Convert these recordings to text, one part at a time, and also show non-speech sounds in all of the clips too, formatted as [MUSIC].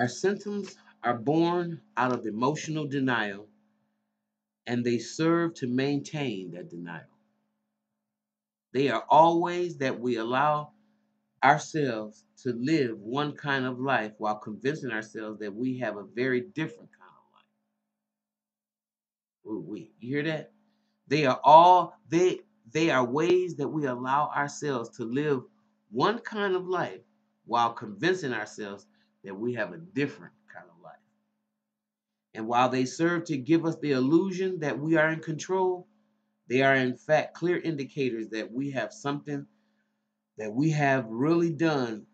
Our symptoms are born out of emotional denial and they serve to maintain that denial. They are always that we allow ourselves to live one kind of life while convincing ourselves that we have a very different kind of life. Ooh, we, you hear that? They are all they they are ways that we allow ourselves to live one kind of life while convincing ourselves that we have a different kind of life. And while they serve to give us the illusion that we are in control, they are in fact clear indicators that we have something that we have really done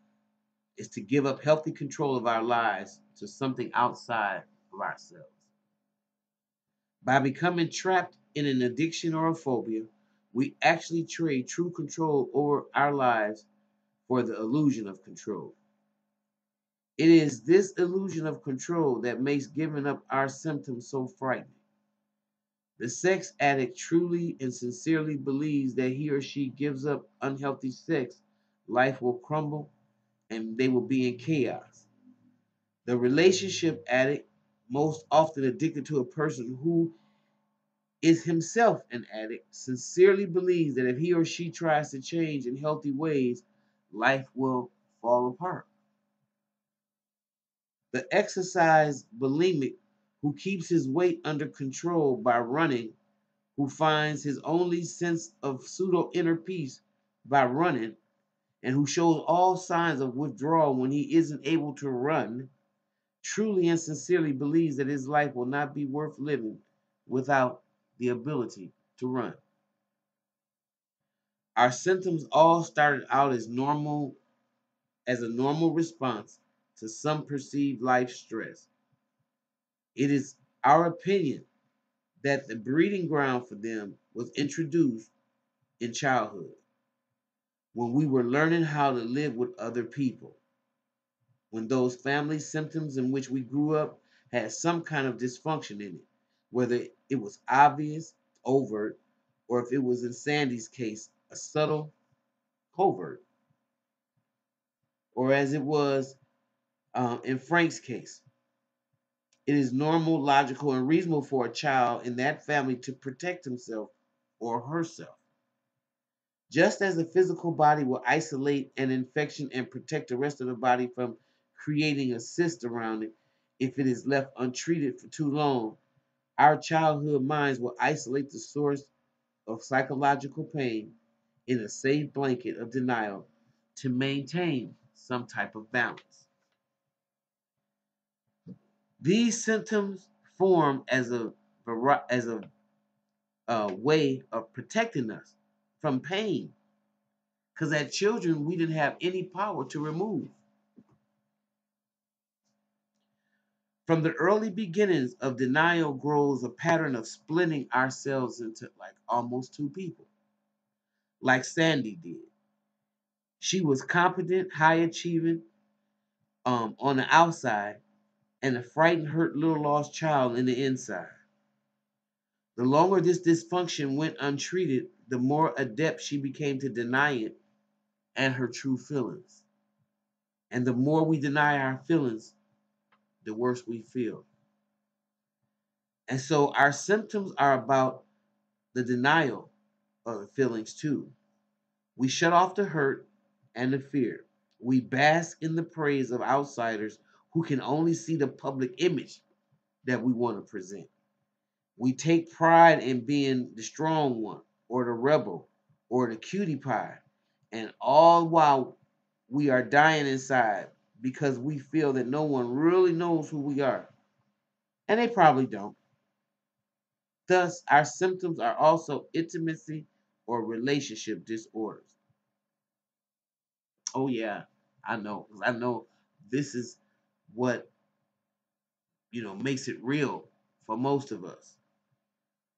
is to give up healthy control of our lives to something outside of ourselves. By becoming trapped in an addiction or a phobia, we actually trade true control over our lives for the illusion of control. It is this illusion of control that makes giving up our symptoms so frightening. The sex addict truly and sincerely believes that he or she gives up unhealthy sex, life will crumble and they will be in chaos. The relationship addict, most often addicted to a person who is himself an addict, sincerely believes that if he or she tries to change in healthy ways, life will fall apart. The exercise bulimic who keeps his weight under control by running, who finds his only sense of pseudo inner peace by running, and who shows all signs of withdrawal when he isn't able to run, truly and sincerely believes that his life will not be worth living without the ability to run. Our symptoms all started out as normal as a normal response to some perceived life stress. It is our opinion that the breeding ground for them was introduced in childhood when we were learning how to live with other people. When those family symptoms in which we grew up had some kind of dysfunction in it, whether it was obvious, overt, or if it was in Sandy's case, a subtle, covert, or as it was um, in Frank's case. It is normal, logical, and reasonable for a child in that family to protect himself or herself. Just as the physical body will isolate an infection and protect the rest of the body from creating a cyst around it if it is left untreated for too long, our childhood minds will isolate the source of psychological pain in a safe blanket of denial to maintain some type of balance. These symptoms form as a as a, way of protecting us from pain. Because as children, we didn't have any power to remove. From the early beginnings of denial grows a pattern of splitting ourselves into like almost two people, like Sandy did. She was competent, high achieving um, on the outside, and a frightened, hurt little lost child in the inside. The longer this dysfunction went untreated, the more adept she became to deny it and her true feelings. And the more we deny our feelings, the worse we feel. And so our symptoms are about the denial of the feelings too. We shut off the hurt and the fear. We bask in the praise of outsiders who can only see the public image that we want to present. We take pride in being the strong one or the rebel or the cutie pie, and all while we are dying inside because we feel that no one really knows who we are. And they probably don't. Thus, our symptoms are also intimacy or relationship disorders. Oh, yeah, I know. I know this is what you know makes it real for most of us.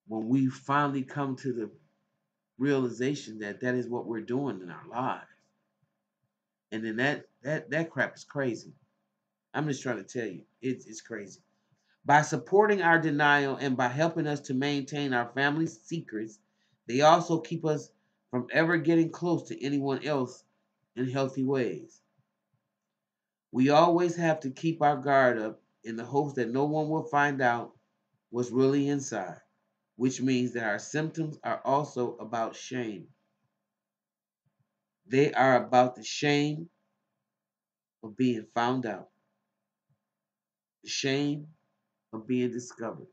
When we finally come to the realization that that is what we're doing in our lives. And then that that that crap is crazy. I'm just trying to tell you it's, it's crazy. By supporting our denial and by helping us to maintain our family secrets they also keep us from ever getting close to anyone else in healthy ways We always have to keep our guard up in the hopes that no one will find out what's really inside, which means that our symptoms are also about shame. They are about the shame of being found out, the shame of being discovered,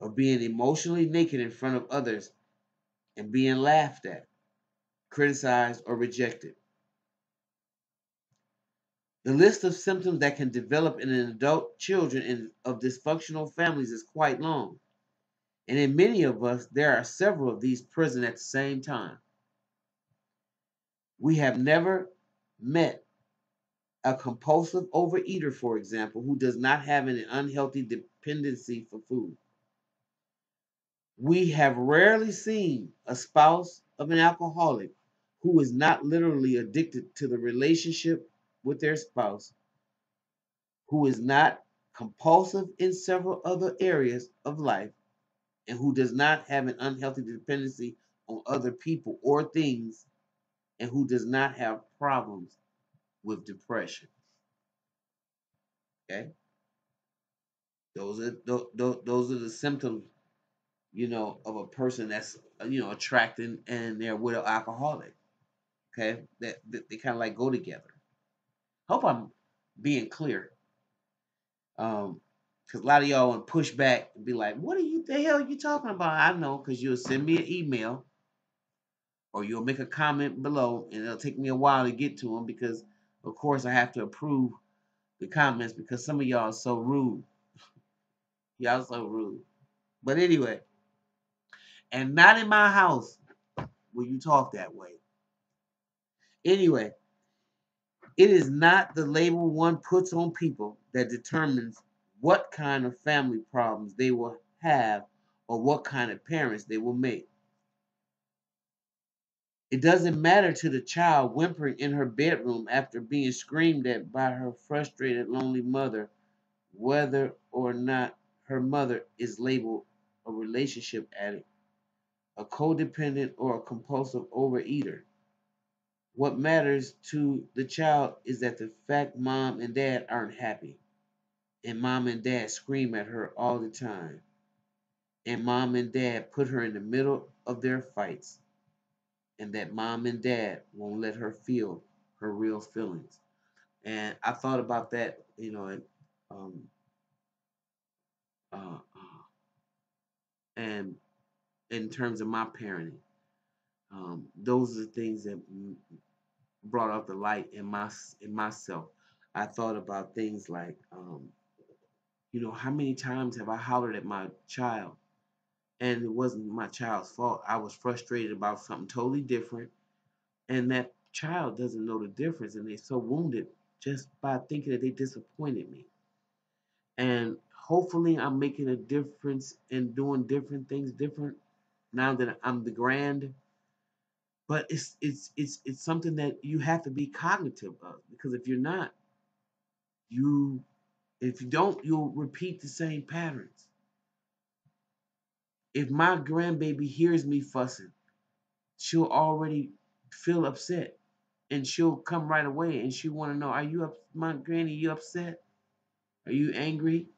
of being emotionally naked in front of others and being laughed at, criticized, or rejected. The list of symptoms that can develop in an adult children in, of dysfunctional families is quite long. And in many of us, there are several of these present at the same time. We have never met a compulsive overeater, for example, who does not have an unhealthy dependency for food. We have rarely seen a spouse of an alcoholic who is not literally addicted to the relationship with their spouse, who is not compulsive in several other areas of life, and who does not have an unhealthy dependency on other people or things, and who does not have problems with depression. Okay? Those are those, those are the symptoms, you know, of a person that's you know attracting and they're with an alcoholic. Okay, that, that they kind of like go together. Hope I'm being clear. Um, because a lot of y'all to push back and be like, "What are you the hell are you talking about?" I know, because you'll send me an email or you'll make a comment below, and it'll take me a while to get to them because, of course, I have to approve the comments because some of y'all are so rude. [LAUGHS] y'all so rude. But anyway, and not in my house will you talk that way. Anyway, it is not the label one puts on people that determines what kind of family problems they will have or what kind of parents they will make. It doesn't matter to the child whimpering in her bedroom after being screamed at by her frustrated, lonely mother whether or not her mother is labeled a relationship addict, a codependent, or a compulsive overeater. What matters to the child is that the fact mom and dad aren't happy. And mom and dad scream at her all the time. And mom and dad put her in the middle of their fights. And that mom and dad won't let her feel her real feelings. And I thought about that, you know, and um, uh, uh, and in terms of my parenting, um, those are the things that brought out the light in my in myself. I thought about things like, um, you know, how many times have I hollered at my child, and it wasn't my child's fault. I was frustrated about something totally different, and that child doesn't know the difference, and they're so wounded just by thinking that they disappointed me. And hopefully, I'm making a difference in doing different things different now that I'm the grand but it's it's it's it's something that you have to be cognitive of because if you're not you if you don't you'll repeat the same patterns. If my grandbaby hears me fussing she'll already feel upset and she'll come right away and she'll want to know are you up my granny you upset? Are you angry?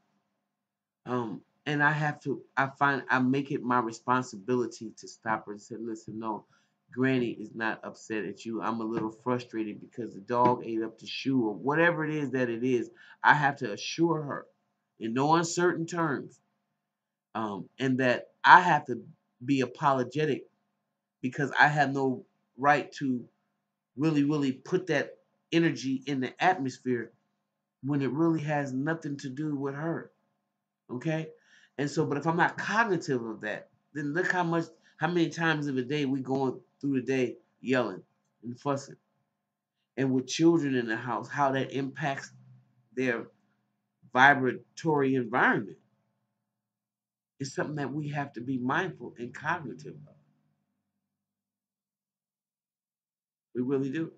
Um and i have to i find i make it my responsibility to stop her and say listen no Granny is not upset at you. I'm a little frustrated because the dog ate up the shoe or whatever it is that it is. I have to assure her in no uncertain terms um, and that I have to be apologetic because I have no right to really, really put that energy in the atmosphere when it really has nothing to do with her. Okay? And so, but if I'm not cognitive of that, then look how much, how many times of a day we going through the day yelling and fussing. And with children in the house, how that impacts their vibratory environment is something that we have to be mindful and cognitive of. We really do.